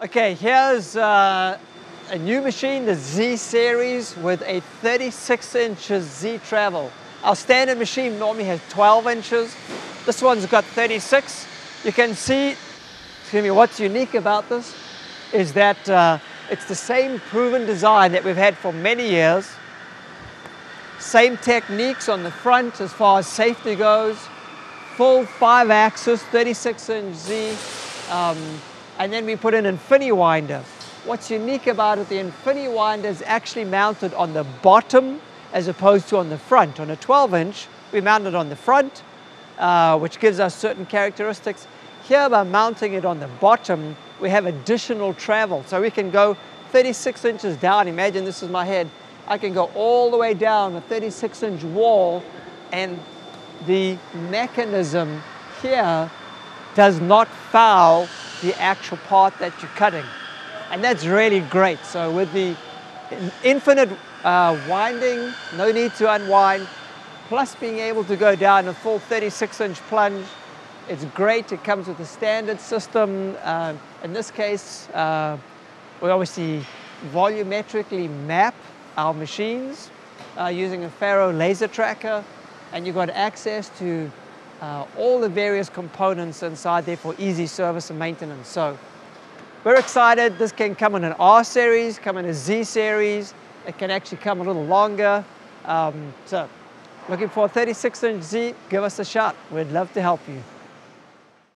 Okay, here's uh, a new machine, the Z series with a 36 inches Z travel. Our standard machine normally has 12 inches. This one's got 36. You can see, excuse me, what's unique about this is that uh, it's the same proven design that we've had for many years. Same techniques on the front as far as safety goes. Full five axis, 36 inch Z. Um, and then we put an InfiniWinder. What's unique about it, the InfiniWinder is actually mounted on the bottom as opposed to on the front. On a 12 inch, we mount it on the front, uh, which gives us certain characteristics. Here, by mounting it on the bottom, we have additional travel. So we can go 36 inches down. Imagine this is my head. I can go all the way down a 36 inch wall and the mechanism here does not foul the actual part that you're cutting. And that's really great. So with the infinite uh, winding, no need to unwind, plus being able to go down a full 36 inch plunge, it's great. It comes with a standard system. Uh, in this case, uh, we obviously volumetrically map our machines uh, using a Faro laser tracker, and you've got access to uh, all the various components inside there for easy service and maintenance. So we're excited. This can come in an R series, come in a Z series. It can actually come a little longer. Um, so looking for a 36 inch Z, give us a shot. We'd love to help you.